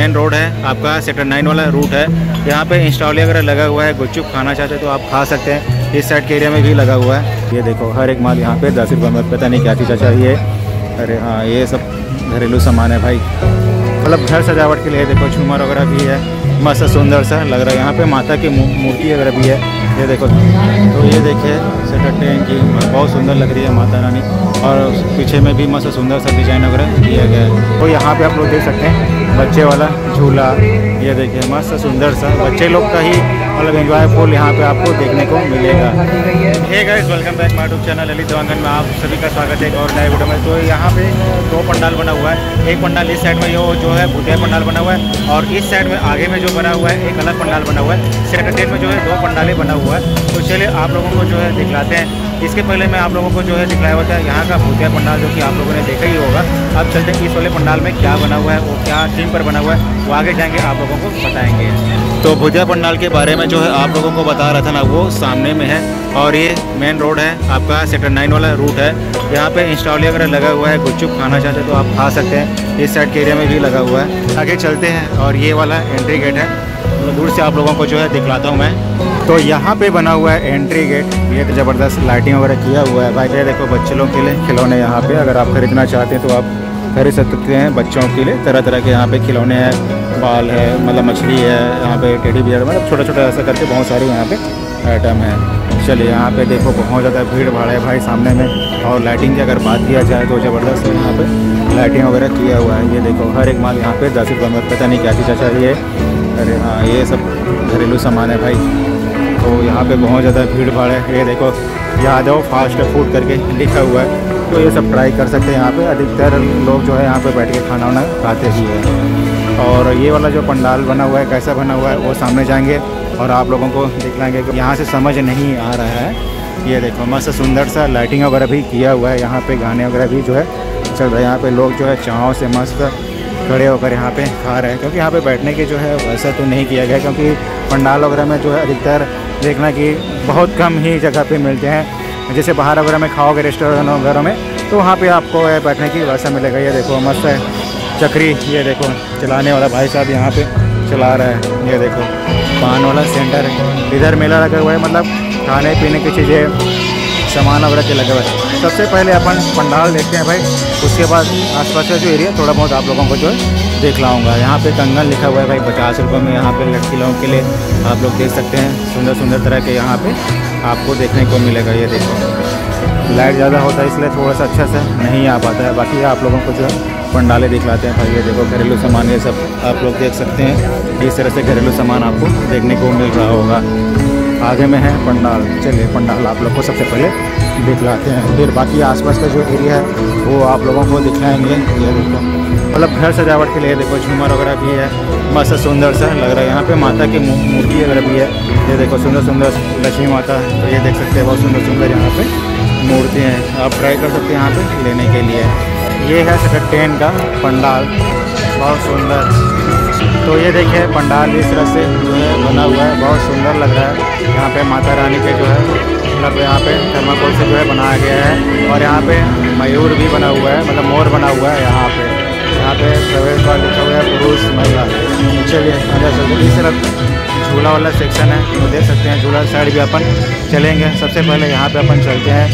Main road है, आपका sector nine वाला रूट है। यहाँ पे इंस्टॉली अगर लगा हुआ है, गुपचुप खाना चाहते हैं तो आप खा सकते हैं। इस साइड के एरिया में भी लगा हुआ है। ये देखो, हर एक माल यहाँ पे दस रुपये में पता नहीं क्या चीज़ चाहिए। अरे हाँ ये सब घरेलू सामान है भाई। मतलब घर सजावट के लिए देखो, झूमर वगैरह भी है। मस्त सुंदर सा लग रहा है। यहाँ पे माता की मूर्ति वगैरह भी है। ये देखो तो ये देखिए सेक्टर टेन की बहुत सुंदर लग रही है माता रानी। और पीछे में भी मस्त सुंदर सा डिज़ाइन वगैरह दिया गया है। तो यहाँ पे आप लोग देख सकते हैं। बच्चे वाला, झूला, ये देखिए, मस्त सुंदर सा, बच्चे लोग का ही मतलब एंजॉय फुल यहाँ पे आपको देखने को मिलेगा। हे गाइस वेलकम बैक माटूब चैनल ललित देवांगन में आप सभी का स्वागत है एक और नए वीडियो में। तो यहाँ पे दो पंडाल बना हुआ है। एक पंडाल इस साइड में जो है भूतिया पंडाल बना हुआ है और इस साइड में आगे में जो बना हुआ है, एक अलग पंडाल बना हुआ है। सेकंड में जो है, दो पंडाले बना हुआ है। तो चलिए आप लोगों को जो है दिखलाते हैं। इसके पहले मैं आप लोगों को जो है दिखाया हुआ था, यहाँ का भूतिया पंडाल जो कि आप लोगों ने देखा ही होगा। अब चलते हैं इस वाले पंडाल में क्या बना हुआ है, वो क्या थीम पर बना हुआ है, वो आगे जाएँगे, आप लोगों को बताएँगे। तो भुजिया पंडाल के बारे में जो है आप लोगों को बता रहा था ना, वो सामने में है और ये मेन रोड है, आपका सेक्टर नाइन वाला रूट है। यहाँ पे इंस्टॉल वगैरह लगा हुआ है, गुपचुप खाना चाहते तो आप खा सकते हैं। इस साइड के एरिया में भी लगा हुआ है। आगे चलते हैं और ये वाला एंट्री गेट है। मतलब दूर से आप लोगों को जो है दिखलाता हूँ मैं। तो यहाँ पे बना हुआ है एंट्री गेट गेट ज़बरदस्त लाइटिंग वगैरह किया हुआ है। भाई देखो बच्चे लोग के लिए खिलौने यहाँ पे। अगर आप खरीदना चाहते हैं तो आप खरीद सकते हैं बच्चों के लिए। तरह तरह के यहाँ पे खिलौने हैं, बाल है मतलब मछली है, यहाँ पे टेडी बियर मतलब छोटा छोटा ऐसा करके बहुत सारे यहाँ पे आइटम है। चलिए, यहाँ पे देखो बहुत ज़्यादा भीड़ भाड़ है भाई सामने में। और लाइटिंग की अगर बात किया जाए तो ज़बरदस्त यहाँ पे। लाइटिंग वगैरह किया हुआ है। ये देखो, हर एक माल यहाँ पे दस रुपये पता नहीं क्या चीज़ चाहिए। अरे हाँ ये सब घरेलू सामान है भाई। तो यहाँ पे बहुत ज़्यादा भीड़ भाड़ है। ये देखो, यहाँ आ जाओ फास्ट फ़ूड करके लिखा हुआ है। तो ये सब ट्राई कर सकते हैं यहाँ पे। अधिकतर लोग जो है यहाँ पे बैठ के खाना वाना खाते ही है। और ये वाला जो पंडाल बना हुआ है, कैसा बना हुआ है, वो सामने जाएँगे और आप लोगों को देख लाएँगे कि यहाँ से समझ नहीं आ रहा है। ये देखो, मस्त सुंदर सा लाइटिंग वगैरह भी किया हुआ है। यहाँ पर गाने वगैरह भी जो है चल रहे हैं। यहाँ पर लोग जो है चाव से मस्त खड़े होकर यहाँ पे खा रहे हैं। क्योंकि यहाँ पे बैठने के जो है वैसा तो नहीं किया गया, क्योंकि पंडाल वगैरह में जो है अधिकतर देखना कि बहुत कम ही जगह पे मिलते हैं। जैसे बाहर वगैरह में खाओगे रेस्टोरेंट वगैरह में तो वहाँ पे आपको बैठने की व्यवस्था मिलेगा। ये देखो, मस्त है। चक्री, ये देखो, चलाने वाला भाई साहब यहाँ पे चला रहा है। ये देखो, पान वाला सेंटर इधर मेला लगा हुआ है मतलब खाने पीने की चीज़ें, सामान वगैरह के लगे हुए हैं। सबसे पहले अपन पंडाल देखते हैं भाई। उसके बाद आसपास का जो एरिया थोड़ा बहुत आप लोगों को जो है देख लाऊँगा। यहाँ पे कंगन लिखा हुआ है भाई, पचास रुपये में यहाँ पे लड़की लोगों के लिए आप लोग देख सकते हैं। सुंदर सुंदर तरह के यहाँ पे आपको देखने को मिलेगा, ये देखो। लाइट ज़्यादा होता है, इसलिए थोड़ा सा अच्छा सा नहीं आ पाता है। बाकी आप लोगों को जो है पंडाले दिखलाते हैं। भाई, ये देखो, घरेलू सामान, ये सब आप लोग देख सकते हैं। इस तरह से घरेलू सामान आपको देखने को मिल रहा होगा। आगे में है पंडाल। चलिए, पंडाल आप लोग को सबसे पहले दिखलाते हैं। फिर बाकी आसपास का जो एरिया है, वो आप लोगों को दिखाएँगे। ये बिल्कुल मतलब घर सजावट के लिए देखो, झूमर वगैरह भी है। मस्त सुंदर सा लग रहा है। यहाँ पे माता की मूर्ति वगैरह भी है। ये देखो, सुंदर सुंदर लक्ष्मी माता। तो ये देख सकते हैं, बहुत सुंदर सुंदर यहाँ पे मूर्ति हैं। आप ट्राई कर सकते हैं यहाँ पे लेने के लिए। ये है सर टेन का पंडाल। बहुत सुंदर। तो ये देखिए, पंडाल इस तरह से जो है बना हुआ है। बहुत सुंदर लग रहा है। यहाँ पे माता रानी के जो है मतलब यहाँ पे थर्माकोल से जो है बनाया गया है और यहाँ पे मयूर भी बना हुआ है मतलब मोर बना हुआ है यहाँ पे। यहाँ पे प्रवेश द्वार लिखा हुआ है, पुरुष, महिला। नीचे भी अंदर चलते इस तरफ़ झूला वाला सेक्शन है, वो देख सकते हैं, झूला साइड भी अपन चलेंगे। सबसे पहले यहाँ पे अपन चलते हैं,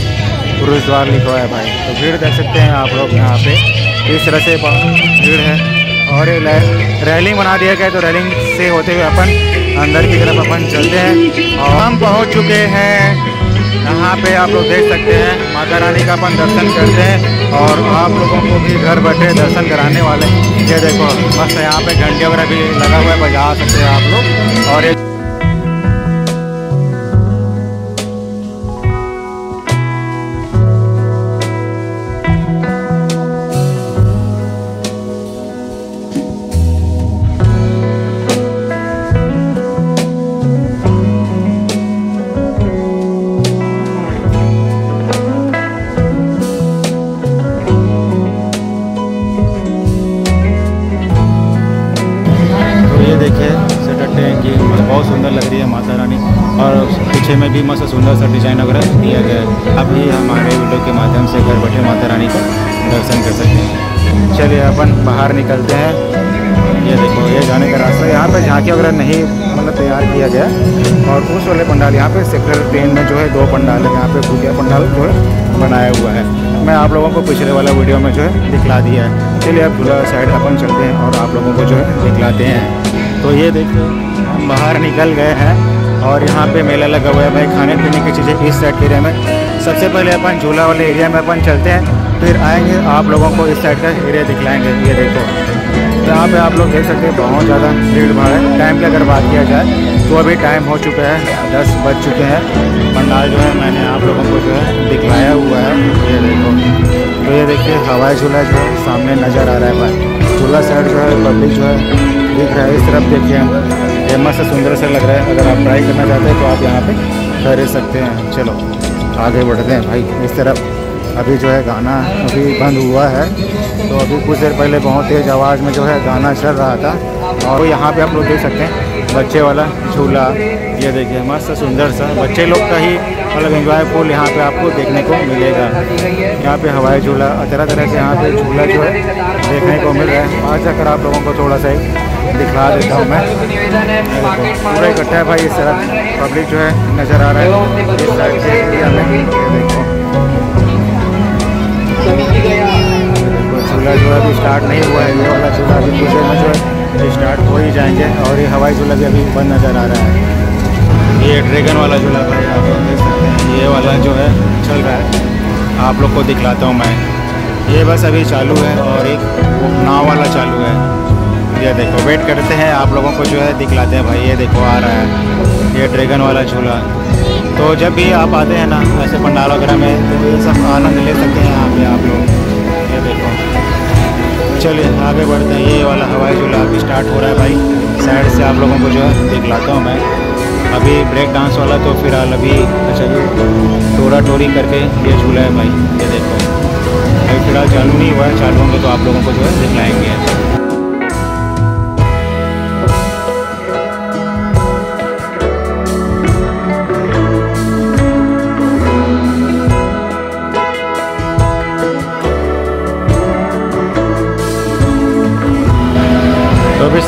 पुरुष द्वार लिखा हुआ है भाई। तो भीड़ देख सकते हैं आप लोग यहाँ पे। इस तरह से भीड़ है। और रैलिंग बना दिया गया तो रैलिंग से होते हुए अपन अंदर की तरफ़ अपन चलते हैं। और हम पहुँच चुके हैं यहाँ पे आप लोग देख सकते हैं, माता रानी का अपन दर्शन करते हैं और आप लोगों को भी घर बैठे दर्शन कराने वाले ये देखो बस यहाँ पे घंटे वगैरह भी लगा हुआ है, बजा सकते हैं आप लोग। और एक पीछे में भी मस्त सुंदर सा डिज़ाइन वगैरह दिया गया है। आप ये हमारे वीडियो के माध्यम से घर बैठे माता रानी का दर्शन कर सकते हैं। चलिए, अपन बाहर निकलते हैं। ये देखो, ये जाने का रास्ता। यहाँ पर झांकी वगैरह नहीं मतलब तैयार किया गया। और उस वाले पंडाल, यहाँ पे सेक्टर टेन में जो है दो पंडाल है। यहाँ पे भूतिया पंडाल जो है बनाया हुआ है। मैं आप लोगों को पिछले वाला वीडियो में जो है दिखला दिया है। चलिए आप दूसरा साइड अपन चलते हैं और आप लोगों को जो है दिखलाते हैं। तो ये देखो, हम बाहर निकल गए हैं। और यहाँ पे मेला लगा हुआ है भाई, खाने पीने की चीज़ें इस साइड के एरिया में। सबसे पहले अपन झूला वाले एरिया में अपन चलते हैं, फिर आएँगे, आप लोगों को इस साइड का एरिया दिखलाएँगे। ये देखो यहाँ पे आप लोग देख सकते हैं, बहुत ज़्यादा भीड़ भाड़ है। टाइम की अगर बात किया जाए तो अभी टाइम हो चुका है, दस बज चुके हैं। पंडाल जो है, मैंने आप लोगों को जो है दिखलाया हुआ है। ये हवाई झूला जो है, सामने नज़र आ रहा है भाई। झूला साइड जो है पब्लिक जो है, दिख रहा है। इस तरफ़ देखिए ये मस्त सुंदर से लग रहा है। अगर आप ट्राई करना चाहते हैं तो आप यहाँ पे खरीद सकते हैं। चलो, आगे बढ़ते हैं भाई। इस तरफ़ अभी जो है गाना अभी बंद हुआ है। तो अभी कुछ देर पहले बहुत तेज़ आवाज़ में जो है गाना चल रहा था। और यहाँ पे आप लोग देख सकते हैं बच्चे वाला, झूला, ये देखिए, मस्त सुंदर सा। बच्चे लोग का ही मतलब एंजॉय फुल यहाँ पे आपको देखने को मिलेगा। यहाँ पे हवाई झूला, तरह तरह से यहाँ पे झूला जो है देखने को मिल रहा है। वहाँ जाकर आप लोगों को थोड़ा सा दिखा देता हूँ मैं। पूरा इकट्ठा है भाई, इस तरह पब्लिक जो है नज़र आ रहा है। इस से एरिया में। देखो। झूला जो है अभी स्टार्ट नहीं हुआ है। ये वाला झूला अभी कुछ में जो है स्टार्ट हो ही जाएँगे और ये हवाई झूला भी अभी बंद नज़र आ रहा है। ये ड्रैगन वाला झूला भाई आप लोग देख सकते हैं। ये वाला जो है, चल रहा है। आप लोग को दिखलाता हूँ मैं। ये बस अभी चालू है और एक नाव वाला चालू है। ये देखो वेट करते हैं, आप लोगों को जो है दिखलाते हैं। भाई, ये देखो, आ रहा है। ये ड्रैगन वाला झूला। तो जब भी आप आते हैं ना ऐसे पंडाल वगैरह में तो ये सब आनंद ले सकते हैं यहाँ पे आप लोग। ये देखो। चलिए, आगे बढ़ते हैं। ये वाला हवाई झूला अभी स्टार्ट हो रहा है भाई साइड से आप लोगों को जो है दिखलाता हूँ मैं। अभी ब्रेक डांस वाला तो फ़िलहाल अभी अच्छा टोरा टोरी करके ये झूला है भाई, ये देखो। अभी फ़िलहाल चालू नहीं हुआ है, चालू होंगे तो आप लोगों को जो है दिखलाएँगे।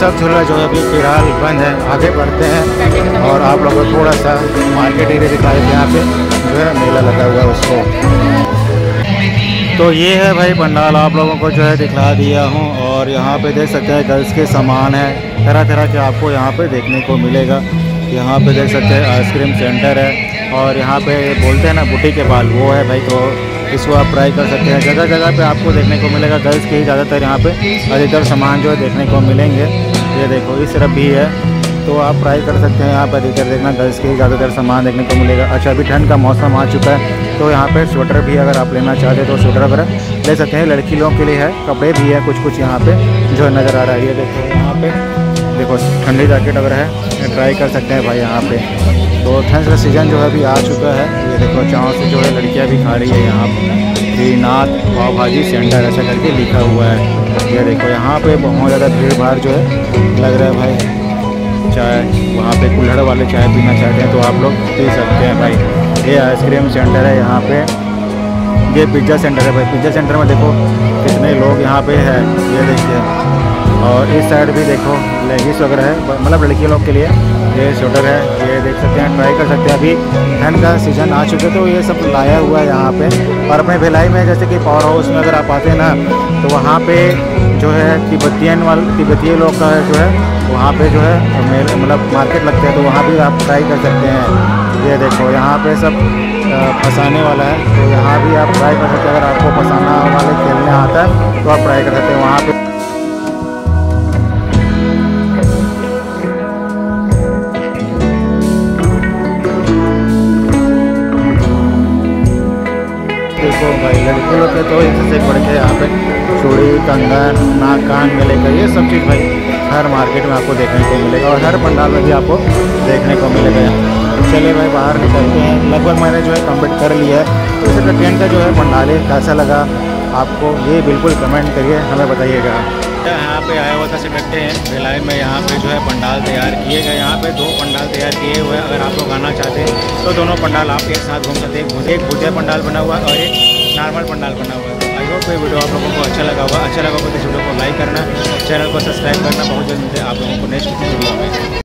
सब झूला जो है अभी फ़िलहाल बंद है, आगे बढ़ते हैं। और आप लोगों को थोड़ा सा मार्केट एरिया दिखाए यहाँ पे जो है मेला लगा हुआ है उसको। तो ये है भाई पंडाल, आप लोगों को जो है दिखला दिया हूँ। और यहाँ पे देख सकते हैं गर्ल्स के सामान है। तरह तरह के आपको यहाँ पे देखने को मिलेगा। यहाँ पे देख सकते हैं आइसक्रीम सेंटर है। और यहाँ पे बोलते हैं ना बुटी के बाल, वो है भाई तो इसको आप ट्राई कर सकते हैं। जगह जगह पे आपको देखने को मिलेगा गर्ल्स के ही ज़्यादातर यहाँ पे अधिकतर सामान जो है देखने को मिलेंगे। ये देखो, इस तरफ़ भी है। तो आप ट्राई कर सकते हैं यहाँ पर अधिकतर देखना गर्ल्स के ही ज़्यादातर सामान देखने को मिलेगा। अच्छा अभी ठंड का मौसम आ चुका है तो यहाँ पर स्वेटर भी अगर आप लेना चाहते तो स्वेटर वगैरह ले सकते हैं। लड़की लोगों के लिए है, कपड़े भी है कुछ कुछ यहाँ पर जो नज़र आ रहा है। ये देखो, यहाँ पर देखो, ठंडी जैकेट वगैरह है। ट्राई कर सकते हैं भाई यहाँ पे। तो ठंड का सीज़न जो है अभी आ चुका है। देखो चाँव से जो है लड़कियाँ भी खा रही है यहाँ पर श्रीनाथ पाव भाजी सेंटर ऐसा करके लिखा हुआ है। ये देखो, यहाँ पे बहुत ज़्यादा भीड़ भाड़ जो है, लग रहा है भाई। चाय, वहाँ पे कुल्हड़ वाले चाय पीना चाहते हैं तो आप लोग पी सकते हैं भाई। ये आइसक्रीम सेंटर है यहाँ पे। ये पिज़्ज़ा सेंटर है भाई। पिज़्ज़ा सेंटर में देखो, कितने लोग यहाँ पे है। ये देखिए। और इस साइड भी देखो, लेगीस वगैरह है मतलब लड़की लोग के लिए। ये स्वेटर है, ये देख सकते हैं ट्राई कर सकते हैं अभी। ठंड का सीज़न आ चुके तो ये सब लाया हुआ है यहाँ पे। और अपने भिलाई में, जैसे कि पावर हाउस में अगर आप आते हैं ना तो वहाँ पे जो है तिब्बतियन वाल, तिब्बतीय लोग का जो है, वहाँ पे जो है मतलब मार्केट लगते हैं तो वहाँ भी आप ट्राई कर सकते हैं। ये देखो, यहाँ पे सब फंसाने वाला है तो यहाँ भी आप ट्राई कर सकते हैं। अगर आपको फंसाना वाले खेलने आता है तो आप ट्राई कर सकते हैं। वहाँ पर देखो भाई लड़के लोग तो इससे पढ़ के यहाँ पे चूड़ी, कंगन नाक कान में लेकर ये सब चीज़ भाई हर मार्केट में आपको देखने को मिलेगा और हर पंडाल में भी आपको देखने को मिलेगा चले भाई, बाहर निकलते हैं। लगभग मैंने जो है कंप्लीट कर लिया है। तो इसे ट्रेन का जो है, पंडाले कैसा लगा आपको, ये बिल्कुल कमेंट करिए, हमें बताइएगा। यहाँ पे आया हुआ था सिकट्टे हैं। भिलाई में यहाँ पे जो है पंडाल तैयार किए गए। यहाँ पे दो पंडाल तैयार किए हुए हैं, अगर आप लोग आना चाहते हैं तो दोनों पंडाल आप एक साथ घूम सकते हैं। एक भूजा पंडाल बना हुआ और एक नॉर्मल पंडाल बना हुआ है। आई होप ये वीडियो आप लोगों को अच्छा लगा हुआ अच्छा लगा होगा तो इस वीडियो को लाइक करना चैनल को सब्सक्राइब करना। बहुत जल्द आप लोगों को नेक्स्ट वीडियो में